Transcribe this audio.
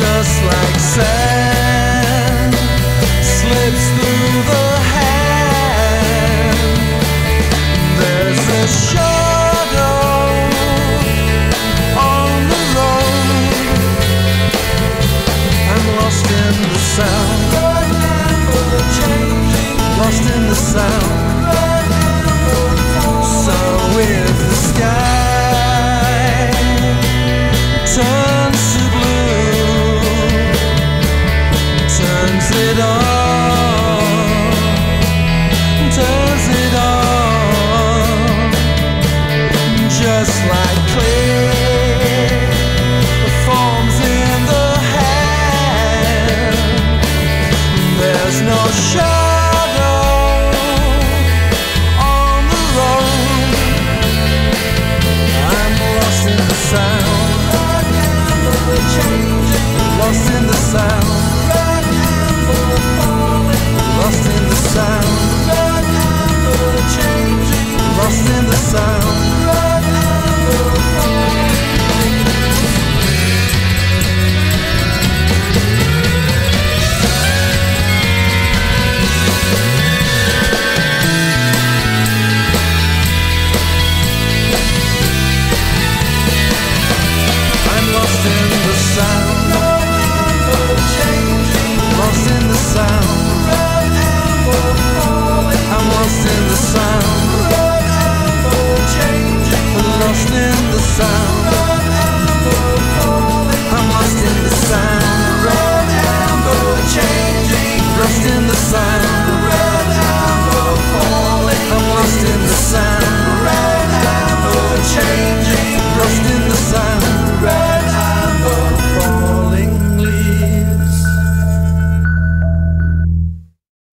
just like sand slips through the hand. There's a shadow on the road. I'm lost in the sound. Lost in the sound. it it? Just like clay. Forms in the hand. There's no shadow sound